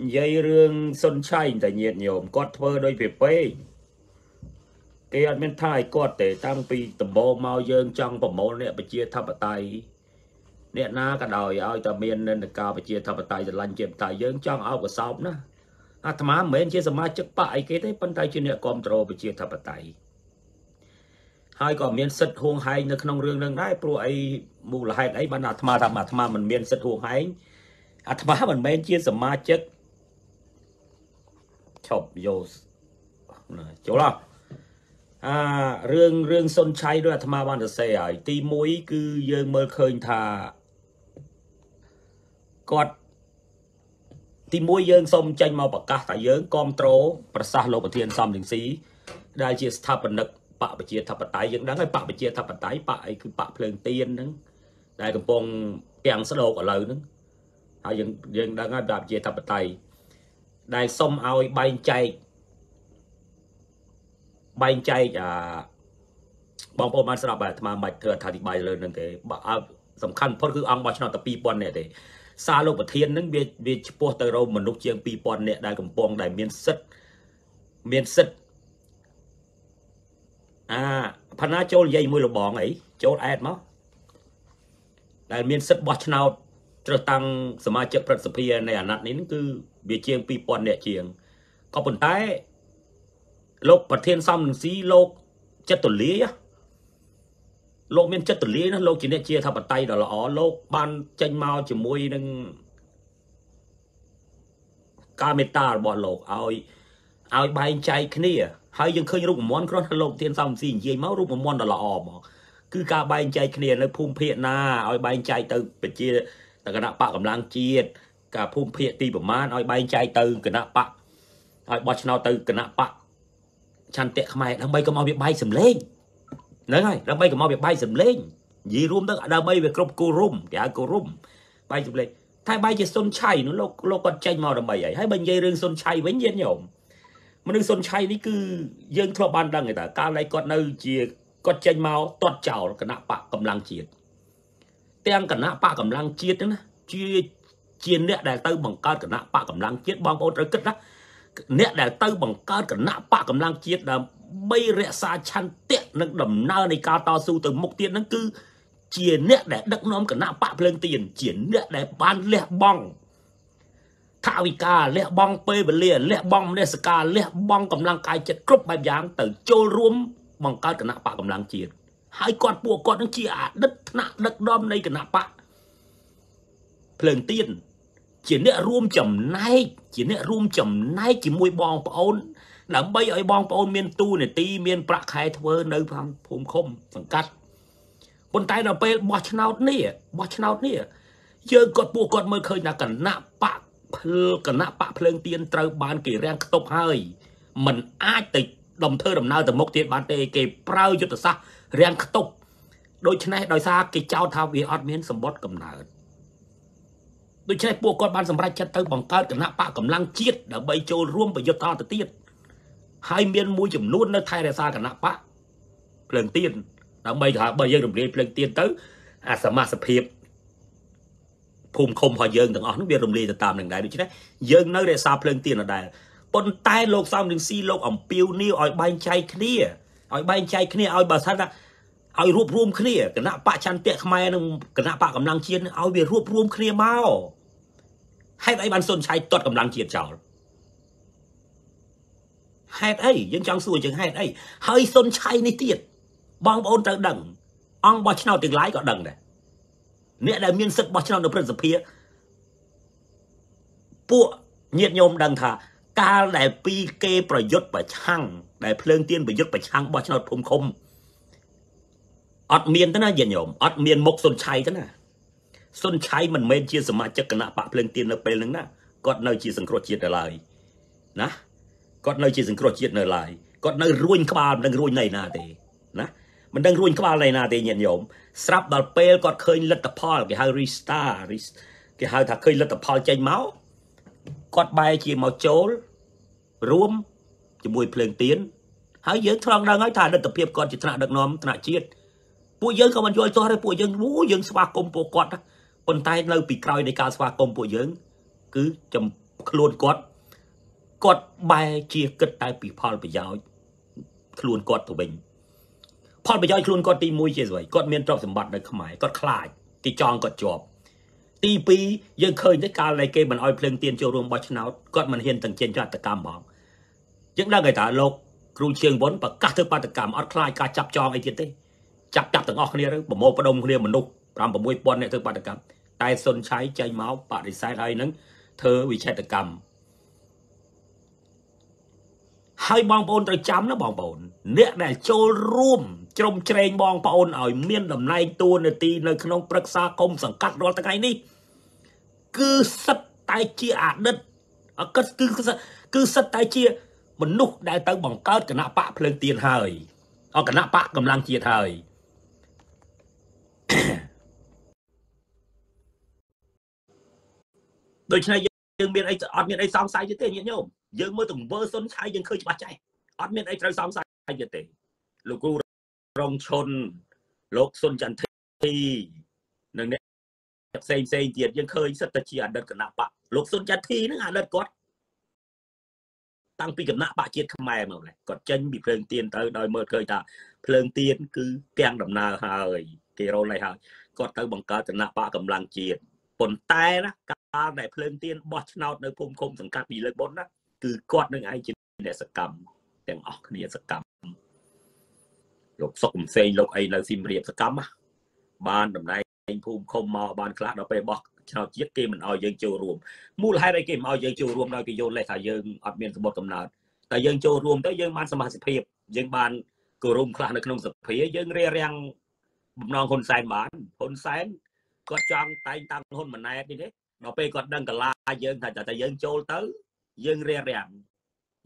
និយាយរឿងសុនឆៃតែញាតញោមគាត់ធ្វើដោយពីពេកគេអត់មានថាឲ្យគាត់ទេតាំងពីដំបូងមកយើងចង់ប្រមូលអ្នកប្រជាធិបតេយ្យអ្នកណាក៏ដោយឲ្យតែមាននិន្នាការប្រជាធិបតេយ្យស្រឡាញ់ជាបតេយ្យយើងចង់ឲ្យកសោបណាអាត្មាមិនមែនជាសមាជិកបកអីគេទេប៉ុន្តែជាអ្នកគ្រប់គ្រងប្រជាធិបតេយ្យហើយក៏មានសិទ្ធិហួងហែងនៅក្នុងរឿងនឹងដែរព្រោះអីមូលហេតុអីបានអាត្មាថាអាត្មាមិនមានសិទ្ធិហួងហែងអាត្មាមិនមែនជាសមាជិក ឈប់យោចូលអអារឿងរឿងសុនឆៃដោយអាត្មាបានសរសេរហើយទី1គឺយើងមើលឃើញថាគាត់ទី1យើងសូមចេញមកប្រកាសថាយើងគ្រប់គ្រងប្រសាសន៍លោកប្រធានសំរងស៊ីដែលជាស្ថាបនិកបកប្រជាធិបតេយ្យយើងដឹងហើយបកប្រជាធិបតេយ្យបកអីគឺបកភ្លើងទៀនហ្នឹងដែលកំពុងពាំងស្ដោកឥឡូវហ្នឹងហើយយើងយើងដឹងហើយបកប្រជាធិបតេយ្យ ដែលសុំឲ្យបែងចែកបែងចែកអាបងប្អូនបានស្ដាប់បែបអាត្មាមិនធ្វើអធិប្បាយលើនឹងទេបើសំខាន់បំផុតគឺអង្គបោះឆ្នោតតែ2000នាក់ទេសារលោកប្រធាននឹងវាវាឈ្មោះទៅរកមនុស្សជាង2000នាក់ដែលកំពុងដែលមានសិទ្ធមានសិទ្ធអាផាណាចូលនិយាយមួយលបងអីចូលអែតមកដែលមានសិទ្ធបោះឆ្នោត ជ្រើសតាំងសមាជិកព្រឹទ្ធសភានៃអាណត្តិនេះគឺវាជាង2000នាក់ជាងក៏ប៉ុន្តែលោកប្រធានសំនឹងស៊ីលោកចិត្តទលាយលោកមានចិត្តទលាយណាលោកជាអ្នកជាធិបតីដ៏ល្អលោកបានចេញមកជាមួយនឹងការមេត្តារបស់លោកឲ្យឲ្យបែងចែកគ្នាហើយយើងឃើញរូបមន្តគ្រាន់តែលោកធានសំស៊ីនិយាយមករូបមន្តដ៏ល្អមកគឺការបែងចែកគ្នានៅភូមិភាគណាឲ្យបែងចែកទៅប្រជា គណៈបកកម្លាំងជាតិការភូមិភាគទីប្រមាណឲ្យបែងចែកទៅគណៈបកឲ្យបោះឆ្នោតទៅគណៈបកឆន្ទៈខ្មែរដើម្បីកុំឲ្យវាបែកសម្លេងហ្នឹងហើយដើម្បីកុំឲ្យវាបែកសម្លេងនិយាយរួមទៅដើម្បីវាគ្រប់គូរុំគេហៅគូរុំបែកសម្លេងតែបែកជាសុនឆៃនោះលោកលោកគាត់ចេញមកដើម្បីអីហើយបើនិយាយរឿងសុនឆៃវិញយានញោមមនុស្សសុនឆៃនេះគឺយើងធ្លាប់បានដឹងតែកាលណៃគាត់នៅជាគាត់ចេញមកទាត់ចោលគណៈបកកម្លាំងជាតិទាំងគណៈបកកម្លាំងជាតិណា ជាជាអ្នកដែលទៅបង្កើតគណៈបកកម្លាំងជាតិបងប្អូនត្រូវគិតណាអ្នកដែលទៅបង្កើតគណៈបកកម្លាំងជាតិដើម្បីរក្សាឆន្ទៈនិងដំណើរនៃការតស៊ូទៅមុខទៀតហ្នឹងគឺជាអ្នកដែលដឹកនាំគណៈបកភ្លើងទៀនជាអ្នកដែលបានលះបង់ថាវិការលះបង់ពេលវេលាលះបង់មនសិការលះបង់កម្លាំងកាយចិត្តគ្រប់បែបយ៉ាងទៅចូលរួមបង្កើតគណៈបកកម្លាំងជាតិហើយគាត់ពួកគាត់នឹងជាអតីតថ្នាក់ដឹកនាំនៃគណៈបក ភ្លើងទៀនជាអ្នករួមចំណែកជាអ្នករួមចំណែកជាមួយបងប្អូន ដើម្បីឲ្យបងប្អូនមានទូនាទីមានប្រាក់ខែធ្វើនៅក្នុងភូមិឃុំសង្កាត់ប៉ុន្តែដល់ពេលបោះឆ្នោតនេះបោះឆ្នោតនេះយើងគាត់ពួកគាត់មើលឃើញថាគណៈបកភ្លគណៈបកភ្លើងទៀនត្រូវបានគេរាំងខ្ទប់ហើយมันអាចទៅដំធ្វើដំណើរទៅមុខទៀតបានទេគេប្រើយុទ្ធសាស្ត្ររាំងខ្ទប់ដូច្នេះដោយសារគេចោទថាវាអត់មានសម្បត្តិកំណើត ដូច្នេះពួកគាត់បានសម្រេចចិត្តទៅបង្កើតគណៈបកកម្លាំងជាតិដើម្បីចូលរួមប្រយុទ្ធតទៅទៀតហើយមានមួយចំនួននៅថែរក្សាគណៈបកភ្លើងទៀនដើម្បីថាបើយើងរំលាយភ្លើងទៀនទៅអាសមាជិកភូមិឃុំរបស់យើងទាំងអស់នោះវារំលាយទៅតាមនឹងដែរដូច្នេះយើងនៅរក្សាភ្លើងទៀនដដែលប៉ុន្តែលោកសំនឹងស៊ីលោកអំពីវនីឲ្យបែងចែកគ្នាឲ្យបែងចែកគ្នាឲ្យបើសិនថាឲ្យរួបរวมគ្នាគណៈបកចន្ទៈខ្មែរនិងគណៈបកកម្លាំងជាតិឲ្យវារួបរวมគ្នាមក ហេតុអីបានសុនឆៃទាត់កម្លាំងជាតិចោលហេតុអីយើងចង់សួរជាងហេតុអីហើយសុនឆៃនេះទៀតបងប្អូនត្រូវដឹង អង្គបោះឆ្នោតទាំងឡាយក៏ដឹងដែរអ្នកដែលមានសិទ្ធិបោះឆ្នោតនៅព្រឹទ្ធសភាពួកញាតិញោមដឹងថាកាលដែលពីគេប្រយុទ្ធប្រឆាំងដែលភ្លើងទៀនប្រយុទ្ធប្រឆាំងបោះឆ្នោតភូមិឃុំអត់មានទេណាញាតិញោមអត់មានមុខសុនឆៃទេណា សុនឆៃមិនមែនជាសមាជិកគណៈបកភ្លើងទៀននៅពេលហ្នឹងណាគាត់នៅជាសង្គ្រោះជាតិនៅឡើយណាគាត់នៅជាសង្គ្រោះជាតិនៅឡើយគាត់នៅរួញក្បាលមិនដឹងរួញណៃណាទេណាមិនដឹងរួញក្បាលណៃណាទេញាតិញោមស្រាប់ដល់ពេលគាត់ឃើញលទ្ធផលគេហៅ restar គេហៅថាឃើញលទ្ធផលចេញមកគាត់បែរជាមកចូលរួមជាមួយភ្លើងទៀនហើយយើងឆ្លងដឹងហើយថាអតីតភាពគាត់ជាថ្នាក់ដឹកនាំថ្នាក់ជាតិពួកយើងក៏មិនយល់ចោះដែរពួកយើងអូយើងស្វាគមន៍ពួកគាត់ ប៉ុន្តែនៅពីក្រោយនៃការស្វាគមន៍ពួកយើង គឺចំខ្លួនគាត់គាត់បែរជាគិតតែពីផលប្រយោជន៍ខ្លួនគាត់ទៅវិញផលប្រយោជន៍ខ្លួនគាត់ទី1ជាស្វ័យគាត់មានទ្រព្យសម្បត្តិនៅខ្មែរគាត់ខ្លាចគេចង់គាត់ជាប់ទី2យើងឃើញទេកាលដែលគេមិនអោយភ្លើងទៀនចូលរួមបោះឆ្នោតគាត់មិនហ៊ានទាំងចេញចតកម្មហ្មងយើងដឹងហើយថាលោកគ្រូជើងវុនប្រកាសធ្វើបាតកម្មអត់ខ្លាចការចាប់ចងអីទៀតទេចាប់ចាប់ទាំងអស់គ្នាទៅប្រមូលផ្ដុំគ្នាមនុស្ស5 6000អ្នកធ្វើបាតកម្ម តែសុនឆៃចេញមកបដិសេធហើយនឹងធ្វើវិឆេតកម្មហើយបងប្អូនត្រូវចាំណាបងប្អូនអ្នកដែលចូលរួមជ្រំជ្រែងបងប្អូនឲ្យមានតំណែងតួនាទីនៅក្នុងព្រឹក្សាគុំសង្កាត់រាល់ថ្ងៃនេះគឺសិតតែជាអតីតអកិតគឺគឺសិតតែជាមនុស្សដែលទៅបង្កើតគណៈបកភ្លើងទៀនហើយអគណៈបកកម្លាំងជាតិហើយ ដូច្នេះយើងមានអីអត់មានអីសង្ស័យទេញាតិញោមយើងមើលទង្វើសុនឆៃយើងឃើញច្បាស់ចេះអត់មានអីត្រូវសង្ស័យទេលោកគ្រូរងឈុនលោកសុនចន្ទធីនិងអ្នកផ្សេងផ្សេងទៀតយើងឃើញសិតតែជាអតីតគណៈបកលោកសុនចន្ទធីហ្នឹងអតីតគាត់តាំងពីគណៈបកជាតិខ្មែរមកម្លេះគាត់ចេញពីភ្លើងទៀនទៅដោយមើលឃើញថាភ្លើងទៀនគឺទាំងដំណើរហើយគេរលហើយហើយគាត់ទៅបង្កើតគណៈបកកម្លាំងជាតិ ប៉ុន្តែណាកាលដែលភ្លើងទៀនបោះឆ្នោតនៅភូមិឃុំសង្កាត់ពីលើកបុនណាគឺគាត់នឹងឯងជាអ្នកសកម្មទាំងអស់គ្នាសកម្មលោកសុកកំសែងលោកអីនៅស៊ីមរៀបសកម្មបានតំណែងភូមិឃុំមកបានខ្លះដល់ពេលបោះឆ្នោតជាតិគេមិនអោយយើងចូលរួមមូលហេតុអីគេមិនអោយយើងចូលរួមដោយគេយល់លេសថាយើងអត់មានសម្បត្តិកំណត់តែយើងចូលរួមទៅយើងបានសមាជិកភាពយើងបានគោរមខ្លះនៅក្នុងសភាយើងរារាំងបំណងហ៊ុនសែនបានហ៊ុនសែន គាត់ចង់តែងតាំងហ៊ុនម៉ាណែតនេះទេដល់ពេលគាត់ដឹងកលាយើងថាតែយើងចូលទៅ យើងរារាំង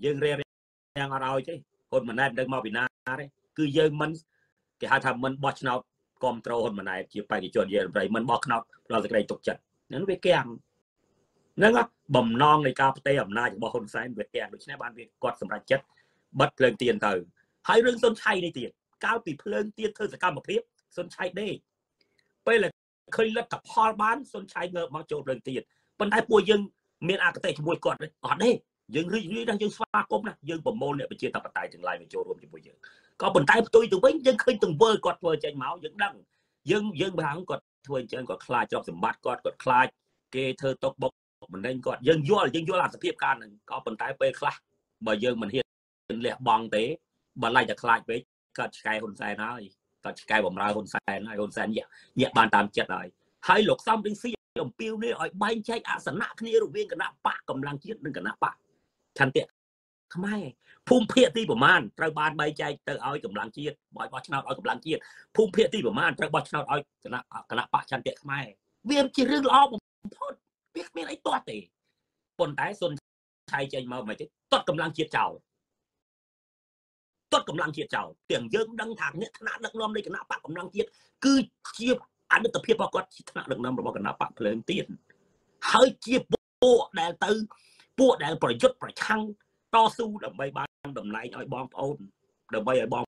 យើងរារាំងអត់ឲ្យទេហ៊ុនម៉ាណែតដឹងមកពីណាទេគឺយើងមិនគេហៅថាមិនបោះឆ្នោតគ្រប់ត្រូលហ៊ុនម៉ាណែតជាបេក្ខជនយើងប្រៃមិនបោះឆ្នោតផ្ដល់សេចក្តីទុកចិត្តហ្នឹងវាកាំងហ្នឹងបំណងនៃការផ្ទេរអំណាចរបស់ហ៊ុនសែនវាកាំងដូច្នេះបានវាគាត់សម្រេចចិត្តបិទភ្លើងទៀនទៅហើយរឿងសុនឆៃនេះទៀតកាលពីភ្លើងទៀនធ្វើសកម្មភាពសុនឆៃដេកពេល ឃើញលទ្ធផលបានសុនឆៃងើបមកចូលភ្លើងទៀនប៉ុន្តែពួកយើងមានអកតេជាមួយគាត់ទេអត់ទេយើងរីករាយណាស់យើងស្វាគមន៍ណាស់យើងប្រមូលអ្នកប្រជាធិបតេយ្យទាំងឡាយមកចូលរួមជាមួយយើងក៏ប៉ុន្តែផ្ទុយទៅវិញយើងឃើញទង្វើគាត់ធ្វើចេញមកយើងដឹងយើងយើងបើគាត់ធ្វើអញ្ចឹងគាត់ខ្លាចទ្រព្យសម្បត្តិគាត់គាត់ខ្លាចគេធ្វើຕົកបុកម្នេញគាត់យើងយល់យើងយល់អត្ថភាពការហ្នឹងក៏ប៉ុន្តែពេលខ្លះបើយើងមិនហ៊ានលះបង់ទេបើឡៃតែខ្លាចពេកគាត់ឆ្កែហ៊ុនសែនហើយគា ត់ឆ្កែបំរើហ៊ុនសែនហើយហ៊ុនសែនញាក់ញាក់បានតាមចិត្តហើយហើយលោកសំរងស៊ីអំពីវនេះឲ្យបែងចែកអាសនៈគ្នារវាងគណៈបកកម្លាំងជាតិនិងគណៈបកឆន្ទៈខ្មែរភូមិភាគទីប្រមាណត្រូវបានបែងចែកទៅឲ្យកម្លាំងជាតិបោះបោះឆ្នោតឲ្យកម្លាំងជាតិភូមិភាគទីប្រមាណត្រូវបោះឆ្នោតឲ្យគណៈគណៈបកចន្ទៈខ្មែរវាជារឿងល្អបំផុតវាគ្មានអីទាស់ទេប៉ុន្តែសុនឆៃចេញមកមិនទេតត់កម្លាំងជាតិចោល តត់កម្លាំងជាតិចោលទាំងយើងដឹងថាអ្នកថ្នាក់ដឹកនាំនៃគណៈបកកម្លាំងជាតិគឺជាអនុត្តភាពរបស់គាត់ជាថ្នាក់ដឹកនាំរបស់គណៈបកភ្លើងទៀតហើយជាពួកដែលទៅពួកដែលប្រយុទ្ធប្រឆាំងតស៊ូដើម្បីបានតំណែងឲ្យបងប្អូនដើម្បីឲ្យបង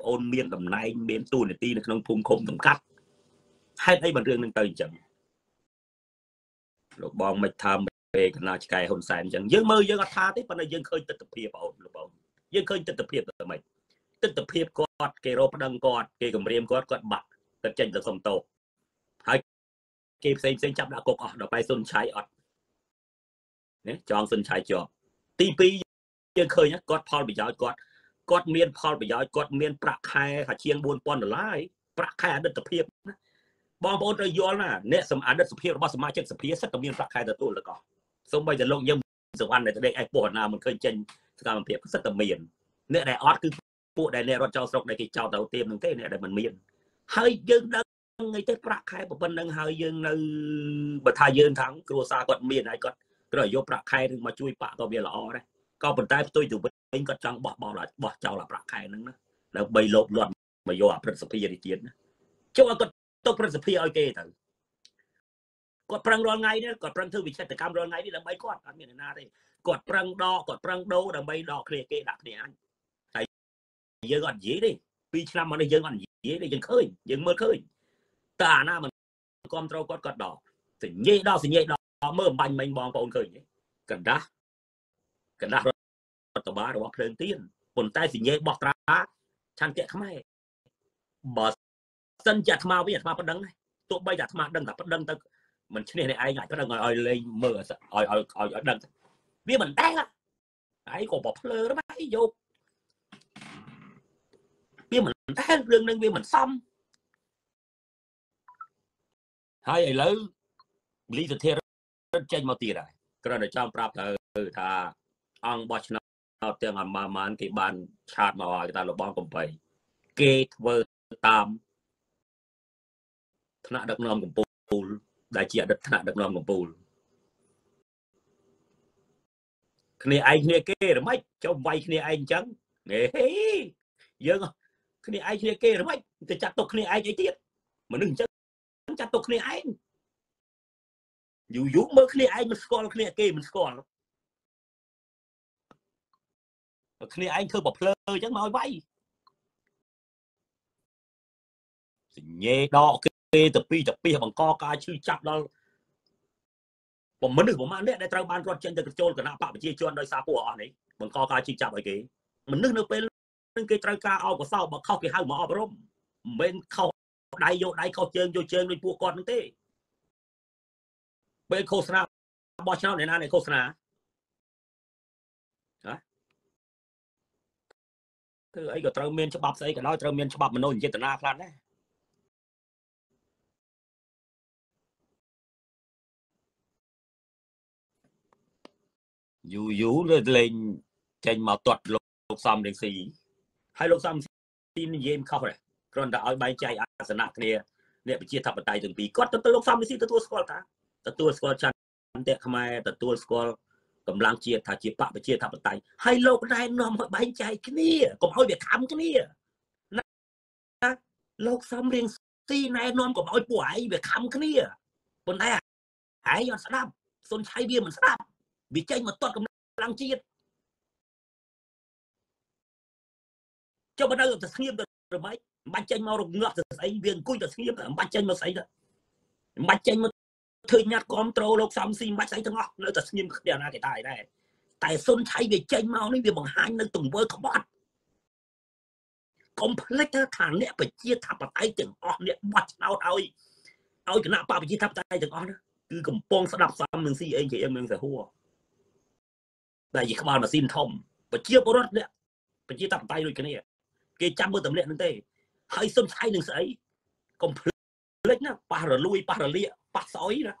ប្អូនមានតំណែងមានទូនាទីនៅក្នុងភូមិឃុំសង្កាត់ហេតុអីបានរឿងនឹងទៅអញ្ចឹងលោកបងមិនថាពេលគណៈឆ្កែហ៊ុនសែនអញ្ចឹងយើងមើលយើងអត់ថាទេប៉ុន្តែយើងឃើញទស្សនវិជ្ជាបងលោកបង យើងឃើញទស្សនវិជ្ជាទៅម៉េចទស្សនវិជ្ជាគាត់គេរកប្តឹងគាត់គេគម្រាមគាត់គាត់បាក់គាត់ចេញទៅសុំទោសហើយគេផ្សេងផ្សេងចាប់ដាក់គុកអស់ដល់បែសុនឆៃអត់ណាចងសុនឆៃជាប់ទី2យើងឃើញគាត់ផលប្រយោជន៍គាត់គាត់មានផលប្រយោជន៍គាត់មានប្រាក់ខែថាជាង4000ដុល្លារប្រាក់ខែអតីតភាពណាបងប្អូនត្រូវយល់ណាអ្នកសម្អតីតភាពរបស់សមាជិកសភាសិតតែមានប្រាក់ខែទទួលទៅកោះសូម្បីតែលោកយើងសវណ្ណដែលដេកឯពោះណាមិនឃើញចេញ សកម្មភាពសិតតែមានអ្នកដែលអត់គឺពួកដែលអ្នករត់ចោលស្រុកដែលគេចោលទៅទៀមនឹងទេអ្នកដែលមិនមានហើយយើងដឹងអីទេប្រាក់ខែប៉ុណ្្នឹងហើយយើងនៅបើថាយើងថាគ្រួសារគាត់មានហើយគាត់គ្រាន់យកប្រាក់ខែនឹងមកជួយបាក់ក៏វាល្អដែរក៏ប៉ុន្តែផ្ទុយទៅវិញគាត់ចង់បោះបោលបោះចោលអាប្រាក់ខែហ្នឹងណាដើម្បីលោបលាត់មកយកអាព្រឹទ្ធសភានេះទៀតណាចុះឲ្យគាត់ទុកព្រឹទ្ធសភាឲ្យគេទៅ គាត់ប្រឹងរាល់ថ្ងៃនេះគាត់ប្រឹងធ្វើវិចិត្រកម្មរាល់ថ្ងៃនេះដើម្បីគាត់អត់មានណាទេគាត់ប្រឹងដកគាត់ប្រឹងដូរដើម្បីដកគ្នាគេដាក់គ្នាអញតែយើងអត់និយាយទេពីរឆ្នាំមកនេះយើងអត់និយាយទេយើងឃើញយើងមើលឃើញតើអាណាមិនគ្រប់ត្រូលគាត់គាត់ដកសញ្ញេដកសញ្ញេដកមើលអំបញ្ញមិញបងប្អូនឃើញទេកណ្ដាស់កណ្ដាស់រដ្ឋបាលរបស់ភ្លើងទៀនប៉ុន្តែសញ្ញេបោះត្រាឆន្ទៈខ្មែរបើសិនជាអាត្មាវិញអាត្មាប៉ណ្ដឹងដែរទោះបីតែអាត្មាដឹងតែប៉ណ្ដឹងទៅ មិនឈ្នះនេះឯងអាចប៉ណ្ដឹងឲ្យលេងមើលឲ្យឲ្យឲ្យឲ្យដឹងវាមិនដែរហើយក៏បភ្លើដែរយកវាមិនដែររឿងនឹងវាមិនសមហើយឥឡូវលីសធារត់ចេញមកទៀតហើយគ្រាន់តែចង់ប្រាប់ទៅថាអង្គបោះឆ្នោតទាំងអាម៉ាម៉ានគេបានឆាតមកឲ្យតែលបងកំបីគេធ្វើតាមថ្នាក់ដឹកនាំកម្ពុជា ដែលជាអតីតថ្នាក់ដឹកនាំកម្ពុជាគ្នាឯងគ្នាគេរម៉េចចុះវាយគ្នាឯងអញ្ចឹងហេយើងគ្នាឯងគ្នាគេរម៉េចទៅចាត់ទុកគ្នាឯងអីទៀតមនុស្សអញ្ចឹងចាត់ទុកគ្នាឯងយូរយូរមើលគ្នាឯងមិនស្គាល់គ្នាគេមិនស្គាល់គ្នាឯងធ្វើបភ្លើអញ្ចឹងមកឲ្យវាយសញ្ញេដក គេទៅពីទៅពីបង្កការឈឺចាប់ដល់ប្រមនុស្សប្រមាណអ្នកដែលត្រូវបានរត់ចេញទៅចូលគណៈបកប្រជាជនដោយសារពួកអស់នេះបង្កការឈឺចាប់ឲ្យគេមនុស្សនៅពេលនឹងគេត្រូវការអបកសោបើខុសគេហៅមកអប់រំមិនមែនខុសដៃយកដៃខុសជើងយកជើងដូចពួកគាត់នឹងទេពេលឃោសនាបោះឆ្នោតអ្នកណាអ្នកឃោសនាហ៎គឺអីក៏ត្រូវមានច្បាប់ស្អីក៏ដោយត្រូវមានច្បាប់មនោចេតនាខ្លះដែរ យូរយូរលេងចេញមកទាត់លោកសំរៀងស៊ីហើយលោកសំស៊ីនិយាយមិនខុសទេគ្រាន់តែឲ្យបែងចែកអាសនៈគ្នាអ្នកប្រជាធិបតេយ្យទាំងពីរគាត់ទៅលោកសំស៊ីទទួលស្គាល់ថាទទួលស្គាល់ចន្ទៈខ្មែរទទួលស្គាល់កម្លាំងជាតិថាជាបកប្រជាធិបតេយ្យហើយលោកណែនាំឲ្យបែងចែកគ្នាកុំឲ្យវាខំគ្នាណាលោកសំរៀងស៊ីណែនាំកុំឲ្យពួកឯងវាខំគ្នាប៉ុន្តែឯងអត់ស្ដាប់សុនឆៃវាមិនស្ដាប់ វាចេញមកទាត់កម្លាំងជាតិចុះបើនៅតែស្ងៀមទៅរំបាច់មិនបាច់ចេញមករងាស់ទៅស្អីវាអង្គុយតែស្ងៀមមិនបាច់ចេញមកស្អីទៅមិនបាច់ចេញមកធ្វើញ៉ាត់គ្រប់ត្រូលលោកសំស៊ីមិនបាច់ស្អីទាំងអស់នៅតែស្ងៀមគ្នាណាគេតាយដែរតែសុនឆៃវាចេញមកនេះវាបង្ហាញនៅទង្វើក្បត់កុំភ្លេចថាអ្នកប្រជាធិបតេយ្យទាំងអស់អ្នកបោះឆ្នោតឲ្យឲ្យគណៈបកប្រជាធិបតេយ្យទាំងអស់គឺកំពុងស្ដាប់សំនឹង CAGM នឹងសហួរ ដែលជាក្បាលម៉ាស៊ីនធំប្រជាពលរដ្ឋអ្នកប្រជាធិបតេយ្យដូចគ្នាគេចាំមើលតម្លាក់នឹងទេហើយសុនឆៃនឹងស្អីកុំភ្លេចណាប៉ះរលួយប៉ះរលាកប៉ះស្អុយណា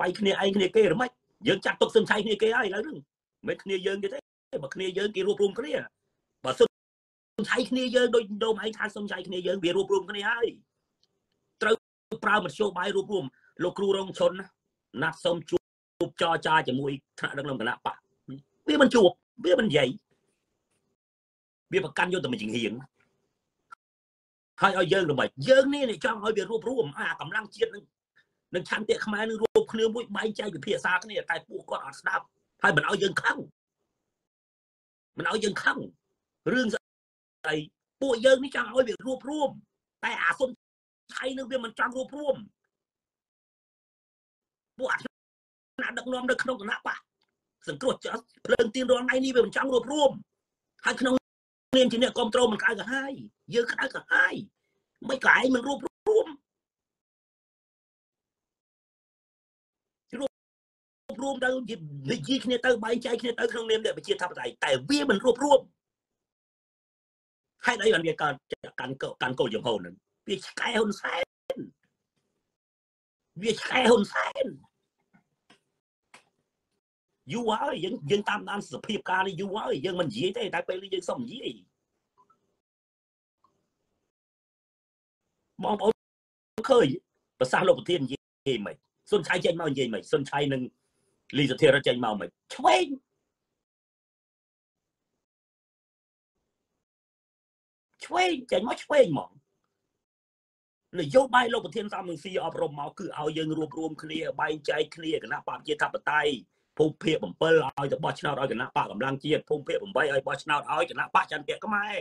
បាយគ្នាឯងគ្នាគេរមិចយើងចាត់ទុកសុនឆៃគ្នាគេហើយឥឡូវហ្នឹងមិនគ្នាយើងទេបើគ្នាយើងគេរួបរวมគ្នាបើសុនឆៃគ្នាយើងដូចដូមឯងថាសុនឆៃគ្នាយើងវារួបរวมគ្នាហើយត្រូវប្រើមធ្យោបាយរួបរวมលោកគ្រូរងឈុន ណាត់សុំជួបចរចាជាមួយថ្នាក់ដឹកនាំគណៈបកវាមិនជួបវាមិននិយាយវាប្រកាន់យកតែមួយជាងហៀងហើយឲ្យយើងល្មិចយើងនេះចង់ឲ្យវារួបរวมអាកម្លាំងជាតិនឹងនឹងឆន្ទៈខ្មែរនឹងរួបគ្នាមួយបែងចែកវិភាសាគ្នាតែពួកគាត់អត់ស្ដាប់ហើយមិនឲ្យយើងខឹងមិនឲ្យយើងខឹងរឿងស្អីពួកយើងនេះចង់ឲ្យវារួបរวมតែអាសុនថៃនឹងវាមិនចង់រួបរวม ពួកអាណាដឹកនាំនៅក្នុងគណៈបកសង្គ្រោះភ្លើងទៀនរាល់ថ្ងៃនេះវាមិនចង់រួបរวมហើយក្នុងនាមជាអ្នកគ្រប់គ្រងមិនក្តៅក្រហាយយើងក្តៅក្រហាយមិនក៏ឯងមិនរួបរวมរួបរวมទៅនិយាយគ្នាទៅបែងចែកគ្នាទៅក្នុងនាមអ្នកប្រជាធិបតេយ្យតែវាមិនរួបរวมហេតុអីបានវាកើតកាន់កាន់កូនចំហនឹងវាឆ្កែហ៊ុនសែន វាឆ្កែហ៊ុនសែនយូរហើយយើងយើងតាមដានសភាពការនេះយូរហើយយើងមិននិយាយទេតែពេលនេះយើងសុំនិយាយបងប្អូនឃើញប្រសាសន៍លោកប្រធាននិយាយមិនសុនឆៃចេញមកនិយាយមិនសុនឆៃនឹងលីសធារចេញមកមិនឆ្វេងឆ្វេងចេញមកឆ្វេងហ្មង នយោបាយលោកប្រធានសំនឹងស៊ីអប់រំមកគឺឲ្យយើងរួបរวมគ្នាបែងចែកគ្នាគណៈបព្វជិធិបតេយ្យភូមិភាគ7ឲ្យទៅបោះឆ្នោតឲ្យគណៈបកកម្លាំងជាតិភូមិភាគ8ឲ្យបោះឆ្នោតឲ្យគណៈបកចន្ទៈខ្មែរ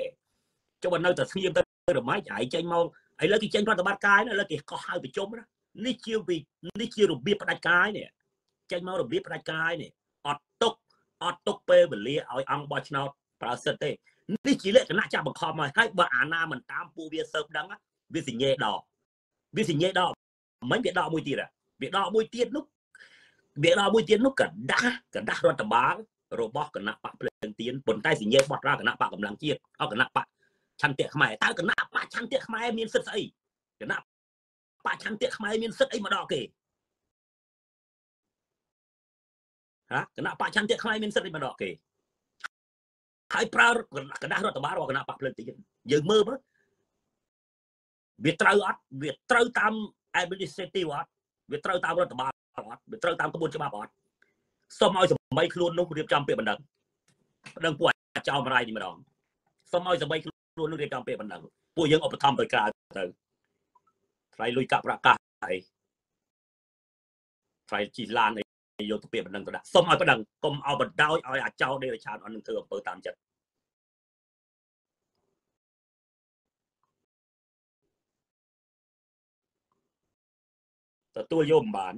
ចុះបើនៅតែស្ងៀមទៅរមាច់ឯងចេញមកឥឡូវគេចេញប្រតិបត្តិការឥឡូវគេកោះហៅប្រជុំណានេះជាវិនេះជារបៀបផ្ដាច់ការនេះចេញមករបៀបផ្ដាច់ការនេះអត់ទុកអត់ទុកពេលវេលាឲ្យអង្គបោះឆ្នោតប្រើសិទ្ធទេនេះជាលក្ខណៈចាក់បង្ខំមកហើយបើអាណាមិនតាមពួកវាសើបដឹង វាសញ្ញេដកវាសញ្ញេដកមិនវាដកមួយទៀតវាដកមួយទៀតនោះវាដកមួយទៀតនោះកដាស់កដាស់រដ្ឋបាលរបស់គណៈបកភ្លើងទៀនប៉ុន្តែសញ្ញេបោះរាគណៈបកកម្លាំងជាតិអគណៈបកឆន្ទៈខ្មែរតើគណៈបកឆន្ទៈខ្មែរមានសិទ្ធិស្អីគណៈបកឆន្ទៈខ្មែរមានសិទ្ធិអីមកដល់គេហាគណៈបកឆន្ទៈខ្មែរមានសិទ្ធិអីមកដល់គេហើយប្រើកដាស់រដ្ឋបាលរបស់គណៈបកភ្លើងទៀនយើងមើលមើល វាត្រូវអត់វាត្រូវតាម administrative អត់វាត្រូវតាមរដ្ឋបាលអត់វាត្រូវតាមក្បួនច្បាប់អត់សុំឲ្យសម្បីខ្លួននោះរៀបចំពាក្យបណ្ដឹងបណ្ដឹងពួកអាចោលបរាយនេះម្ដងសុំឲ្យសម្បីខ្លួននោះរៀបចំពាក្យបណ្ដឹងពួកយើងឧបត្ថម្ភទៅក្រៅទៅថ្លៃលុយកាក់ប្រកាសហើយថ្លៃជីឡានអីយកទៅពាក្យបណ្ដឹងទៅដាក់សុំឲ្យបណ្ដឹងកុំឲ្យបណ្ដោយឲ្យអាចោលដេរឆានអត់នឹងធ្វើអំពើតាមចិត្ត ទទួលយកមិនបាន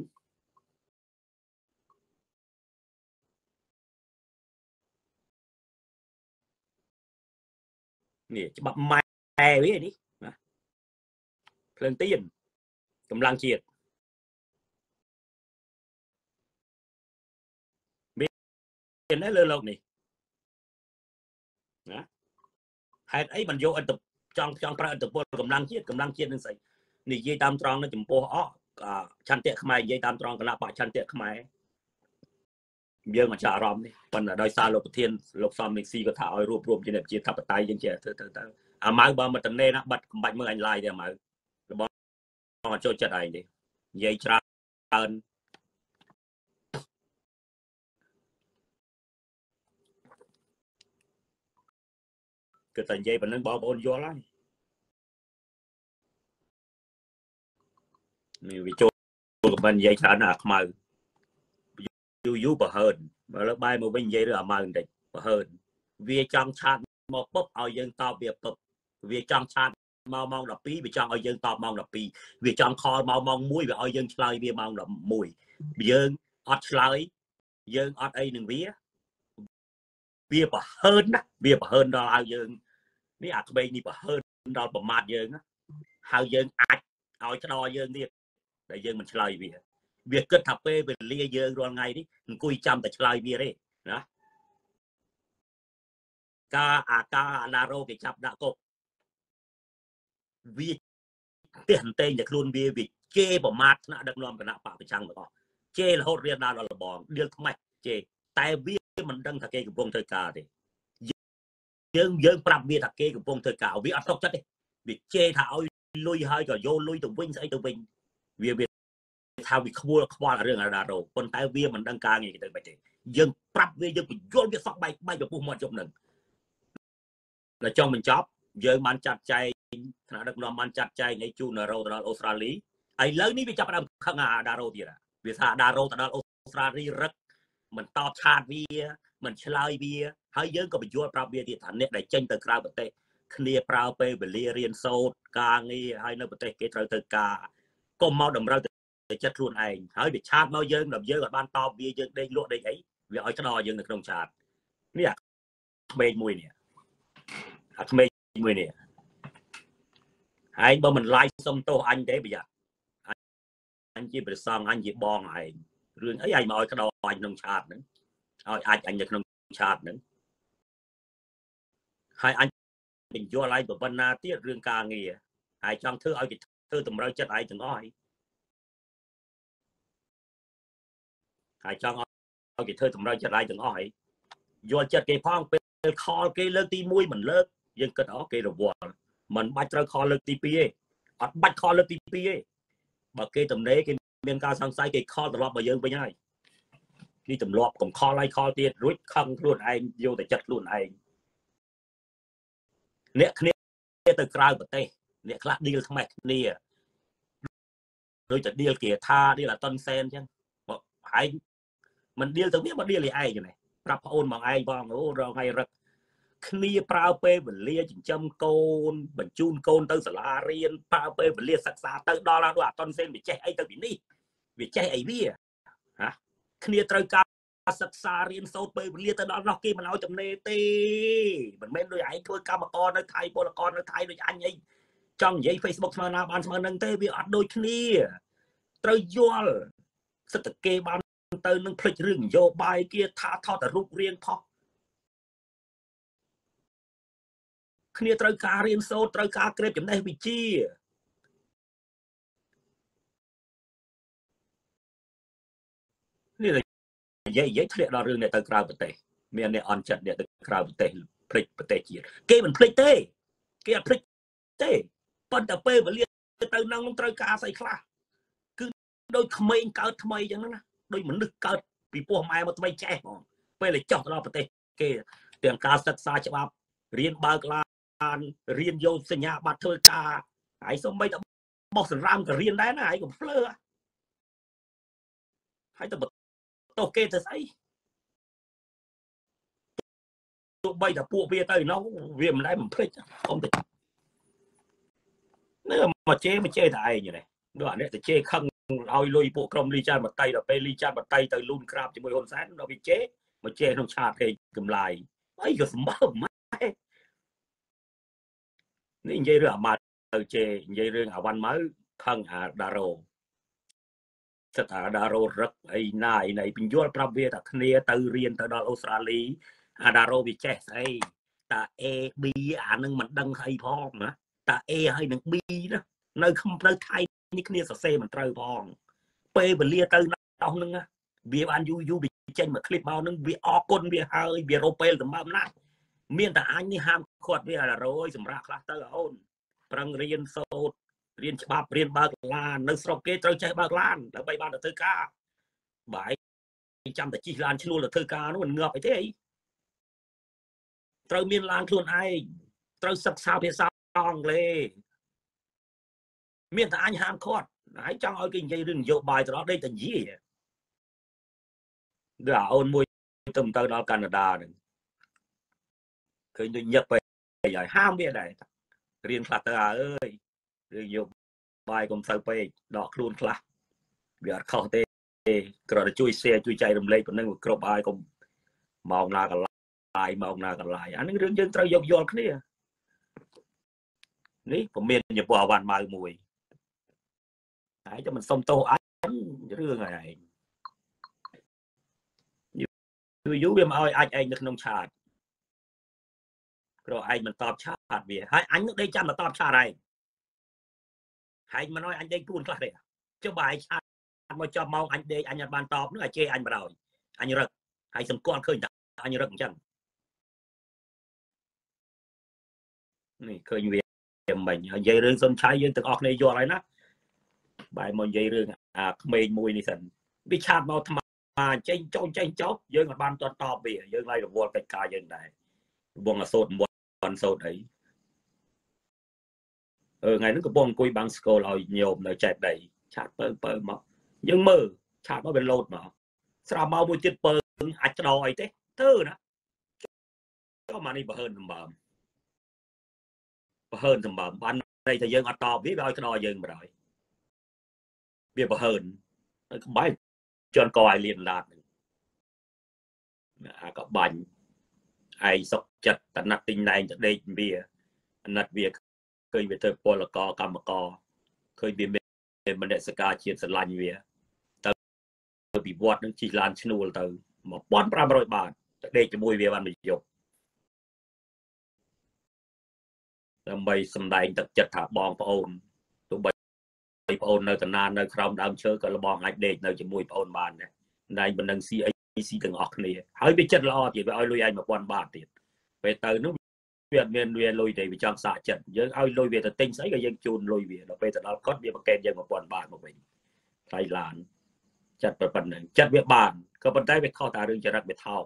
នេះច្បាប់ម៉ែវានេះណាភ្លើងទៀនកម្លាំងជាតិមាននៅលើโลกនេះណាហេតុអីមិនយកអត្តចង់ចង់ប្រើអត្តពលកម្លាំងជាតិកម្លាំងជាតិនឹងស្អីនិយាយតាមត្រង់នៅចំពោះអ ឆន្ទៈខ្មែរនិយាយតាមត្រង់គណៈបច្ឆន្ទៈខ្មែរយើងមកចាអារម្មណ៍នេះប៉ុន្តែដោយសារលោកប្រធានលោកសំមីស៊ីក៏ថាឲ្យរួបរวมជាជាធិបតេយ្យយើងជាធ្វើទៅទៅអាម៉ៅបើមកតនេណាបាត់កំបាច់មើលអញឡាយទេអាម៉ៅរបស់មកចូលចិត្តឯងទេនិយាយច្រើនគឺតែនិយាយប៉ុណ្្នឹងបងប្អូនយល់ហើយ នេះវាចូលក៏មិននិយាយច្រើនអាខ្មៅយូរយូរប្រហើនបើលើបាយមកវិញនិយាយរឿងអាម៉ៅបន្តិចប្រហើនវាចង់ឆាតមកពុបឲ្យយើងតបវាពុបវាចង់ឆាតមកម៉ោង12វាចង់ឲ្យយើងតបម៉ោង12វាចង់ខលមកម៉ោង1វាឲ្យយើងឆ្លើយវាម៉ោង11យើងអត់ឆ្លើយយើងអត់អីនឹងវាវាប្រហើនណាវាប្រហើនដល់ឲ្យយើងនេះអាក្មេងនេះប្រហើនដល់ប្រមាថយើងហើយយើងអាចឲ្យឆ្ដោយើងទៀត ដែលយើងមិនឆ្លើយវាវាគិតថាពេលវេលាយើងរាល់ថ្ងៃនេះអង្គុយចាំតែឆ្លើយវាទេណាការអាការអាណារោគេចាប់ដាក់គុកវាទេហន្តែងតែខ្លួនវាវាជេរប្រមាថថ្នាក់ដឹកនាំគណៈបកប្រចាំទាំងអស់ជេររហូតរៀនដល់ដល់លបងដៀលថ្មេះជេរតែវាមិនដឹងថាគេកំពុងធ្វើការទេយើងយើងប្រាប់វាថាគេកំពុងធ្វើការវាអត់ទុកចិត្តទេវាជេរថាឲ្យលុយហើយក៏យកលុយទៅវិញស្អីទៅវិញ វាវាថាវាខ្វល់ខ្វល់រឿងអាដារ៉ូប៉ុន្តែវាមិនដឹងការងារគេទៅបាច់ទេយើងប្រាប់វាយើងបញ្យល់វាសក់បែកបែកចំពោះមាត់ជប់នឹងដល់ចុងបញ្ចប់យើងបានចាត់ចែងថ្នាក់ដឹកនាំបានចាត់ចែងឲ្យជូនអារ៉ូទៅដល់អូស្ត្រាលីឥឡូវនេះវាចាប់ផ្ដើមខឹងអាដារ៉ូទៀតវាថាអាដារ៉ូទៅដល់អូស្ត្រាលីរឹកមិនតបឆាតវាមិនឆ្លើយវាហើយយើងក៏បញ្យល់ប្រាប់វាទៀតថាអ្នកដែលចេញទៅក្រៅប្រទេសគ្នាប្រើពេលវេលារៀនសូត្រការងារហើយនៅប្រទេសគេត្រូវទៅការ កុំមកតម្រូវទៅចិត្តខ្លួនឯងហើយវាឆាតមកយើងដល់យើងអត់បានតបវាយើងដេកលក់ដេកអីវាឲ្យឆ្ដោយើងនៅក្នុងឆាតនេះអាក្មេងមួយនេះអាក្មេងមួយនេះឯងបើមិនឡាយសុំទោសអញទេប្រយ័ត្នអញជាព្រះសង្ឃអញជាបងឯងរឿងអីឯងមកឲ្យក្តោអញក្នុងឆាតហ្នឹងឲ្យអាចអញនៅក្នុងឆាតហ្នឹងហើយអញបញ្យល់ឯងប្របណ្ណាទៀតរឿងការងារហើយចង់ធ្វើឲ្យគេ ធ្វើតម្រូវចិត្តឯងទាំងអស់ហើយហើយចង់ឲ្យគេធ្វើតម្រូវចិត្តឯងទាំងអស់ហើយយល់ចិត្តគេផងពេលខលគេលើកទី1មិនលើកយើងគិតអូគេរវល់មិនបាច់ត្រូវខលលើកទី2ទេអត់បាច់ខលលើកទី2ទេបើគេទំនេរគេមានការសង្ស័យគេខលត្រឡប់មកយើងវិញហើយនេះទម្លាប់កំខលឲ្យខលទៀតរួចខឹងខ្លួនឯងយកតែចិត្តខ្លួនឯងអ្នកគ្នាទៅក្រៅប្រទេសអ្នកខ្លះឌីលថ្មីគ្នា ដូចតែឌីលគេថាឌីលអតុនសែនអញ្ចឹងមកឯងមិនឌីលទៅវាមកឌីលឯងហ្នឹងប្រាប់ប្អូនមកឯងបងអូរងថ្ងៃរឹកគ្នាប្រើពេលវេលាចិញ្ចឹមកូន បញ្ជូនកូនទៅសាលារៀនប្រើពេលវេលាសិក្សាទៅដល់ដល់អាតុនសេនវាចេះអីទៅពីនេះវាចេះអីវាហ៎គ្នាត្រូវការសិក្សារៀនសូត្រពេលវេលាទៅដល់នោះគេមិនឲ្យចំណេទេមិនមែនដូចឯងធ្វើកម្មករនៅថៃពលករនៅថៃដូចអញអី ចង់និយាយ Facebook ស្មើណាបានស្មើនឹងទេវាអត់ដូចគ្នាត្រូវយល់សិទ្ធិគេបានទៅនឹងផ្លិចរឿងនយោបាយគេថាថតតែរូបរាងផុសគ្នាត្រូវការរៀនសូត្រត្រូវការក្រេបចំណេះវិជ្ជានេះនិយាយនិយាយធ្លាក់ដល់រឿងអ្នកទៅក្រៅប្រទេសមានអ្នកអន់ចិត្តអ្នកទៅក្រៅប្រទេសភ្លេចប្រទេសជាតិគេមិនភ្លេចទេគេអត់ភ្លេចទេ ប៉ុន្តែពេលវេលាទៅនឹងត្រូវការស្អីខ្លះគឺដូចក្មេងកើតថ្មីអញ្ចឹងណាដូចមនុស្សកើតពីពោះម៉ែមកថ្មីចេះហ្មងពេលទៅចុះទៅដល់ប្រទេសគេទាំងការសិក្សាច្បាប់រៀនបើកឡានរៀនយកសញ្ញាបត្រធ្វើការហើយសូម្បីតែបោះសម្រាមក៏រៀនដែរណាហើយកុំភ្លើហើយទៅតោះគេទៅស្អីទោះបីតែពួកវាទៅនោះវាមិនដែលមិនភ្លេចអុំទៅនេះ មកជេរមកជេរតែឯងនេះដូចអានេះទៅជេរខឹងឲ្យលុយពួកក្រុមលីចានបតីដល់ពេលលីចានបតីទៅលូនក្រាបជាមួយហ៊ុនសែនដល់វាជេរមកជេរក្នុងឆាតគេកម្លាយអីក៏សម្បើម៉ែនេះនិយាយរឿងអាម៉ាត់ទៅជេរនិយាយរឿងអាវ៉ាន់ម៉ៅខឹងអាដារ៉ូសិតអាដារ៉ូរឹកអីណាអីណៃបញ្យល់ប្រាប់វាថាគ្នាទៅរៀនទៅដល់អូស្ត្រាលីអាដារ៉ូវាចេះស្អីតា A B អានឹងមិនដឹងអីផងណាតា A ហើយនឹង B ណា នៅក្នុងនៅថៃនេះគ្នាសរសេរមិនត្រូវផងពេលវេលាទៅដោះនឹងវាបានយូរយូរវាចេញមកคลิปមកនឹងវាអរគុណវាហើយវារោពេលសម្បើមណាស់មានតែអញនេះហាមខាត់វាអារយសម្រាប់ខ្លះទៅអូនប្រឹងរៀនសូត្ររៀនច្បាប់រៀនបើកឡាននៅស្រុកគេត្រូវចេះបើកឡានដើម្បីបានទៅធ្វើការបាយចាំតែជិះឡានឈ្នួលទៅធ្វើការនោះមិនងាប់អីទេអីត្រូវមានឡានខ្លួនឯងត្រូវសិក្សាភាសាអង់គ្លេស មានតែអញហាមឃាត់ហើយចង់ឲ្យគេនិយាយរឿងនយោបាយទៅដល់ដេកតែនិយាយដូចអូនមួយទៅទៅដល់កាណាដាហ្នឹងឃើញដូចញឹកទៅហើយហាមវាដែររៀនខ្លះទៅអើយរឿងយោបាយកុំសូវពេកដកខ្លួនខ្លះវាអត់ខុសទេគ្រាន់តែជួយ share ជួយចែករំលែកប៉ុណ្ណឹងវាគ្រប់ហើយកុំមកណាកន្លាយមកណាកន្លាយអានេះរឿងយើងត្រូវយកយល់គ្នានេះពមមានញពអវ៉ាន់ម៉ៅមួយ ហើយចាំមិនសុំទោសអញរឿងហើយឯងយូរយូរវាមកឲ្យអាចឯងនៅក្នុងឆាតព្រោះឯងមិនតបឆាតវាហើយអញនឹងដេកចាំមកតបឆាតឯងហើយមិនឲ្យអញដេកទួនខ្លះទេចុះបើឯងឆាតមកចាប់ម៉ោងអញដេកអញអត់បានតបនឹងឲ្យជេរអញបរោយអញរឹកហើយសម្គាល់ឃើញតែអញរឹកអញ្ចឹងនេះឃើញវាមិញហើយនិយាយរឿងសុនឆៃយើងទាំងអស់គ្នាយល់ហើយណា បែរមកនិយាយរឿងអាក្មេងមួយនេះសិនវាឆាតមកថ្មចេញចោលចេញចោលយើងក៏បានតតបវាយើងហើយរវល់កិច្ចការយើងដែរបងអាសូតមិនសូតអីអឺថ្ងៃហ្នឹងកំពុងអង្គុយបាំងស្គលឲ្យញោមនៅចែកដីឆាតពើពើមកយើងមើលឆាតមកវាលោតមកស្រាប់មកមួយទៀតពើអាចឆ្ដោអីទេធ្វើណាចូលមកនេះបើហើនសម្បើមបើហើនសម្បើមបានន័យថាយើងអត់តបវាវាឲ្យឆ្ដោយើងបណ្ដោយ វាប្រហើនក្បាច់ជន់កឲ្យលៀនឡាតអាក៏បាញ់ឯងសុកចិត្តតណាត់ទិញណែងទៅដេកវាអាណិតវាឃើញវាទៅពលកកម្មករឃើញវាមានមនសិការជាតិស្រឡាញ់វាទៅពីវត្តនឹងជិះឡានឈ្នួលទៅ1500បាតទៅដេកជាមួយវាបានមួយយប់ដើម្បីសម្ដែងទឹកចិត្តថាបងប្អូនទោះបី បងប្អូននៅកណាននៅក្រោមដើមឈើក៏លបងអាចដេកនៅជាមួយបងប្អូនបានដែរតែមិនដឹងស៊ីអីស៊ីទាំងអស់គ្នាហើយវាចិត្តល្អទៀតវាឲ្យលុយឯង1000បាតទៀតពេលទៅនោះវាអត់មានវាលុយទេវាចង់សាកចិត្តយើងឲ្យលុយវាទៅទិញស្អីក៏យើងជូនលុយវាដល់ពេលទៅដល់គាត់វាប្រកែកយើង1000បាតមកវិញថ្លៃឡានចិត្តប៉ុណ្្នឹងចិត្តវាបានក៏ប៉ុន្តែវាខុសតែរឿងចរិតវាថោក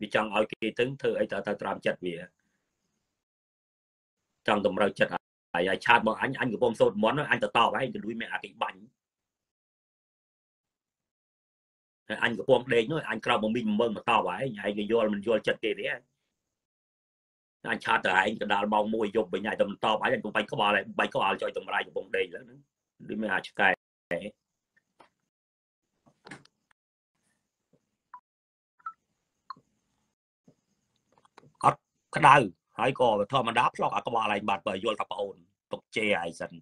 វាចង់ឲ្យគេទៅធ្វើអីទៅទៅត្រាំចិត្តវាចង់តម្រូវចិត្ត ហើយឲ្យឆាតមកអញអញកំពុងសូត្រមន្តអញទៅតបហើយទៅលួយមានអាគេបាញ់ហើយអញកំពុងដេកនោះអញក្រោបមកមីងមើងមកតបហើយហើយគេយល់មិនយល់ចិត្តគេទេអញឆាតទៅឯងកដាលបងមួយយប់វិញអាចទៅបន្តអញទៅបាញ់ក្បាលបាញ់ក្បាលចុយតម្រៃកំពុងដេកហ្នឹងដូចមានអាចឆ្កែអត់ក្តៅ ហើយក៏ធម្មតាផ្លុកអាក្បាលឯងបាត់បើយល់ថាប្អូនទុកជេឯងសិន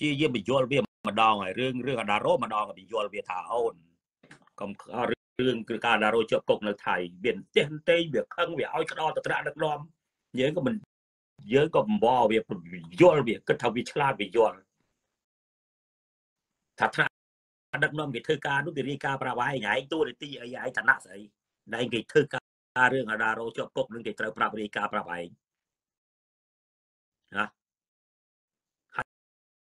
ជាយាមបញ្យល់វាម្ដងហើយរឿងរឿងអាដារ៉ូម្ដងក៏បញ្យល់វាថាអូនកុំរឿងគឺការដារ៉ូជាប់គុកនៅថៃវាផ្ទះទេវាខឹងវាឲ្យក្តោតត្រាក់ដឹកនាំយើងក៏មិនយើងក៏បំបវាយល់វាគិតថាវាឆ្លាតវាយល់ថាថ្នាក់ដឹកនាំគេធ្វើការនោះគេរាយការណ៍ប្រាប់ឯងឯងតួនាទីអីឯងឋានៈស្អីដែលគេធ្វើការ រឿងអាដារ៉ូជាប់គុកនឹងគេត្រូវប្រាប់រាយការណ៍ប្រាប់ឯងណា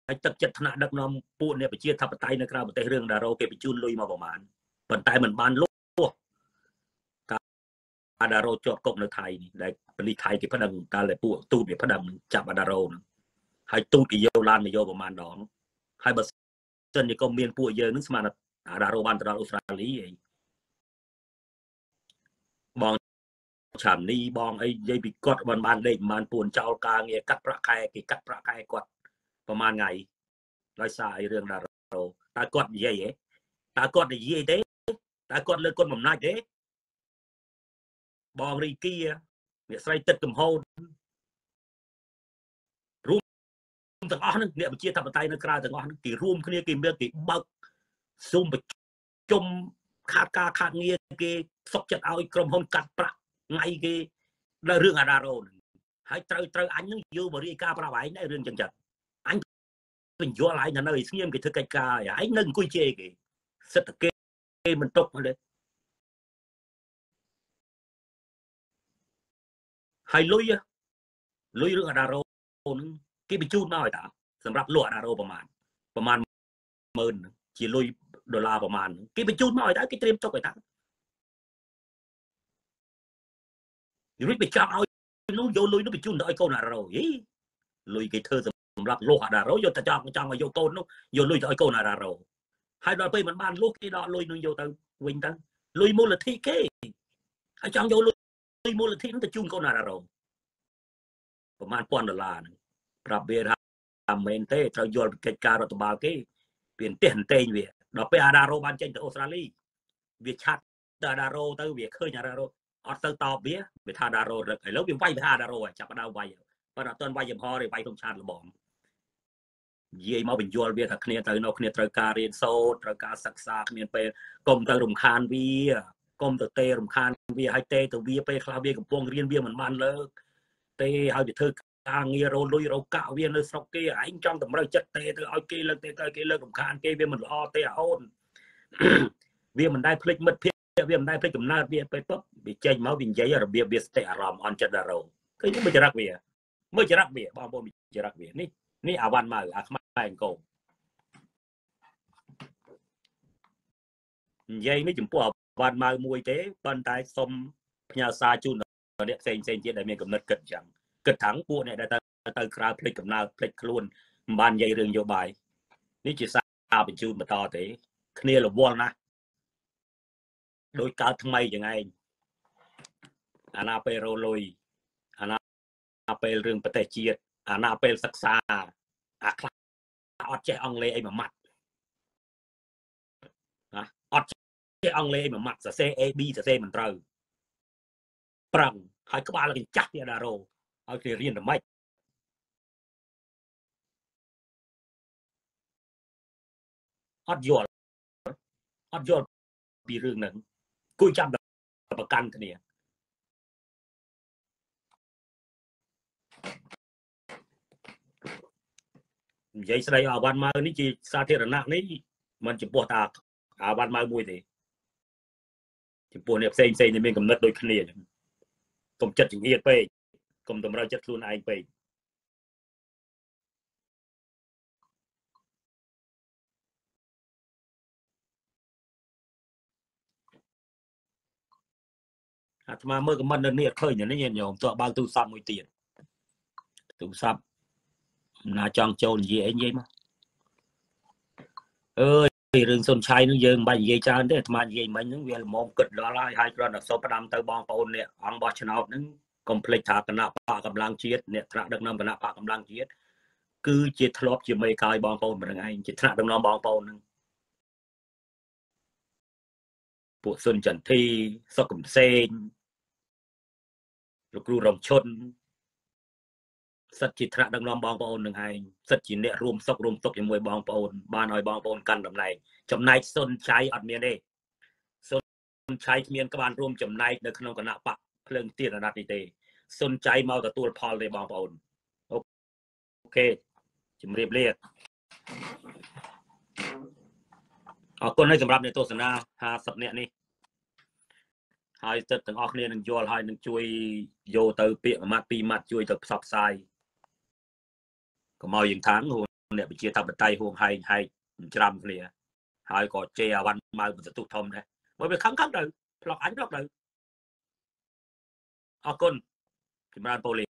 ហើយទឹកចិត្តថ្នាក់ដឹកនាំពួកអ្នកប្រជាធិបតេយ្យនៅក្រៅប្រទេសរឿងដារ៉ូគេបញ្ជូនលុយមកប្រមាណប៉ុន្តែมันបានលុះអាដារ៉ូជាប់គុកនៅថៃនេះដែលប៉ូលីសថៃគេប្តឹងកាលតែពួកទូតវាប្តឹងចាប់អាដារ៉ូហ្នឹងហើយទូតគេយកឡានមកយកប្រមាណដងហើយបើសិនជាក៏មានពួកយើងនឹងស្មានអាដារ៉ូបានទៅដល់អូស្ត្រាលីអីបង ឆាមនីបងអីនិយាយពីគាត់បានបានដេកប្រហែលពួនចោលការងារកាត់ប្រាក់ខែគេកាត់ប្រាក់ខែគាត់ប្រហែលថ្ងៃដោយសារអីរឿងដារ៉ូតើគាត់និយាយហ៎តើគាត់និយាយទេតើគាត់លើកគុណបំណាច់ទេបងរីគីអ្នកស្រីទឹកកំហូនរួមទាំងអស់នឹងអ្នកវិជាធិបតេយ្យនៅក្រៅទាំងអស់នឹងគេរួមគ្នាគេមានគេបើកស៊ុំប្រជុំខាតការខាតងារគេសុកចិត្តឲ្យក្រុមហ៊ុនកាត់ប្រាក់ ថ្ងៃគេនៅរឿងអាដារ៉ូនឹងហើយត្រូវត្រូវអញនឹងយកមករាយការណ៍ប្រាប់ឯងដែររឿងចឹងចឹងអញបញ្យល់ឯងនៅស្ងៀមគេធ្វើកិច្ចការឯងនៅអង្គុយជេរគេសិទ្ធិគេមិនຕົកទេហើយលុយលុយរឿងអាដារ៉ូនឹងគេបញ្ជូនមកឲ្យតាសម្រាប់លក់អាដារ៉ូប្រមាណប្រមាណម៉ឺនជាលុយដុល្លារប្រមាណគេបញ្ជូនមកឲ្យតាគេត្រៀមទុកឲ្យតា រួចបញ្ចប់ឲ្យនោះយកលុយនោះបញ្ជូនទៅឲ្យកូនអារ៉ូយីលុយគេធ្វើសម្រាប់លោះអាដារ៉ូយកទៅចង់ចង់ឲ្យយកកូននោះយកលុយទៅឲ្យកូនអារ៉ូហើយដល់ពេលมันបានលុះគេដកលុយនោះយកទៅវិញទៅលុយមូលធិគេហើយចង់យកលុយមូលធិនោះទៅជូនកូនអារ៉ូប្រហែល1000ដុល្លារហ្នឹងប្រាប់វាថាអាមែនទេត្រូវយល់ពីកិច្ចការរដ្ឋបាលគេពីអន្តេះអន្តេងវាដល់ពេលអាដារ៉ូបានចេញទៅអូស្ត្រាលីវាឆាត់ទៅអាដារ៉ូទៅវាឃើញអាដារ៉ូ អត់ទៅតបវាវាថាដារ៉ូរឹកឥឡូវវាវាយទៅថាដារ៉ូចាប់ដើមវាយប៉ុន្តែអត់ទាន់វាយចំហទេវាយក្នុងឆាតលបងនិយាយមកបញ្យល់វាថាគ្នាទៅនៅគ្នាត្រូវការរៀនសូត្រត្រូវការសិក្សាគ្មានពេលកុំទៅរំខានវាកុំទៅទេរំខានវាឲ្យទេទៅវាពេលខ្លះវាកំពុងរៀនវាមិនបានលើកទេឲ្យវាធ្វើការងាររលុយរកកាក់វានៅស្រុកគេឯងចង់តម្រូវចិត្តទេទៅឲ្យគេលើកទេទៅគេលើករំខានគេវាមិនល្អទេអូនវាមិនដែលភ្លេចមិត្តភក្តិ វាមិនដែលភ្លេចកំណើតវាពេលពុបវាចេញមកវានិយាយរបៀបវាស្ទះអារម្មណ៍អន់ចិត្តដារ៉ូឃើញមើលចរិតវាមើលចរិតវាបងប្អូនចរិតវានេះនេះអាវ៉ាន់ម៉ៅអាខ្មែរអង្គរនិយាយនេះចំពោះអាវ៉ាន់ម៉ៅមួយទេប៉ុន្តែសុំផ្ញើសារជូនដល់អ្នកផ្សេងផ្សេងទៀតដែលមានកំណត់គិតចឹងគិតថាងពួកអ្នកដែលទៅទៅក្រៅភ្លេចកំណើតភ្លេចខ្លួនមិនបាននិយាយរឿងយោបាយនេះជាសារបញ្ជូនបន្តទេ គ្នារវល់ណាស់ ដោយកើតថ្មីចឹងឯងអាណាពេលរលុយអាណាពេលរឿងប្រទេសជាតិអាណាពេលសិក្សាអាខ្លះអត់ចេះអង់គ្លេសអីមួយម៉ាត់ណាអត់ចេះអង់គ្លេសអីមួយម៉ាត់សរសេរ AB សរសេរមិនត្រូវប្រឹងហើយក្បាលគេចាស់ទៀតដារ៉ូឲ្យគេរៀនតែម៉េចអត់យល់អត់យល់ពីរឿងហ្នឹង គួយចាំប្រកាន់គ្នានិយាយស្ដីអាវ៉ាន់ម៉ៅនេះជាសាធារណៈនេះมันចំពោះតាអាវ៉ាន់ម៉ៅមួយទេចំពោះអ្នកផ្សេងផ្សេងដែលមានកំណត់ដូចគ្នាកុំចិត្តចង្អៀតពេកកុំតម្រូវចិត្តខ្លួនឯងពេក អាត្មាមើលខមមិននៅនេះអត់ឃើញទេញាតិញោមតើបើកទូរស័ព្ទមួយទៀតទូរស័ព្ទណាចង់ចូលនិយាយអីនិយាយមកអើយរឿងសុនឆៃនឹងយើងមិនបាច់និយាយច្រើនទេអាត្មានិយាយមិញហ្នឹងវាល្មមគិតដល់ហើយហើយគ្រាន់តែសូមផ្ដាំទៅបងប្អូននេះអង្គបោះឆ្នោតហ្នឹងកុំភ្លេចថាគណៈបកកម្លាំងជាតិអ្នកថ្នាក់ដឹកនាំគណៈបកកម្លាំងជាតិគឺជាធ្លាប់ជាមេកាយបងប្អូនម្ដងឯងជាថ្នាក់ដឹកនាំបងប្អូនហ្នឹង ពួកសុនចន្ទធីសុកកំសែងលោកគ្រូរំឈុនសិតជាថ្នាក់ដឹកនាំបងប្អូននឹងឯងសិតជាអ្នករួមសុខរួមទុក្ខជាមួយបងប្អូនបានឲ្យបងប្អូនកាន់តំណែងចំណែកសុនឆៃអត់មានទេសុនឆៃគ្មានក្បានរួមចំណែកនៅក្នុងគណៈបកភ្លើងទៀនអាណត្តិនេះទេ សុនឆៃមកទទួលផលទេបងប្អូនអូខេជំរាបលា អរគុណហើយសម្រាប់អ្នកទស្សនា50នាក់នេះហើយចិត្តទាំងអស់គ្នានឹងយល់ហើយនឹងជួយយកទៅពាក្យមួយម៉ាត់ពីរម៉ាត់ជួយទៅផ្សព្វផ្សាយកុំឲ្យយើងថាងអ្នកវិជាធិបតេយ្យហួងហែងហែកច្រាំគ្នាហើយក៏ជេរអាវ៉ាន់ម៉ៅបន្ទុះធំដែរបើវាខឹងខឹងទៅផ្លុកអញផ្លុកទៅអរគុណចម្រើនពូលី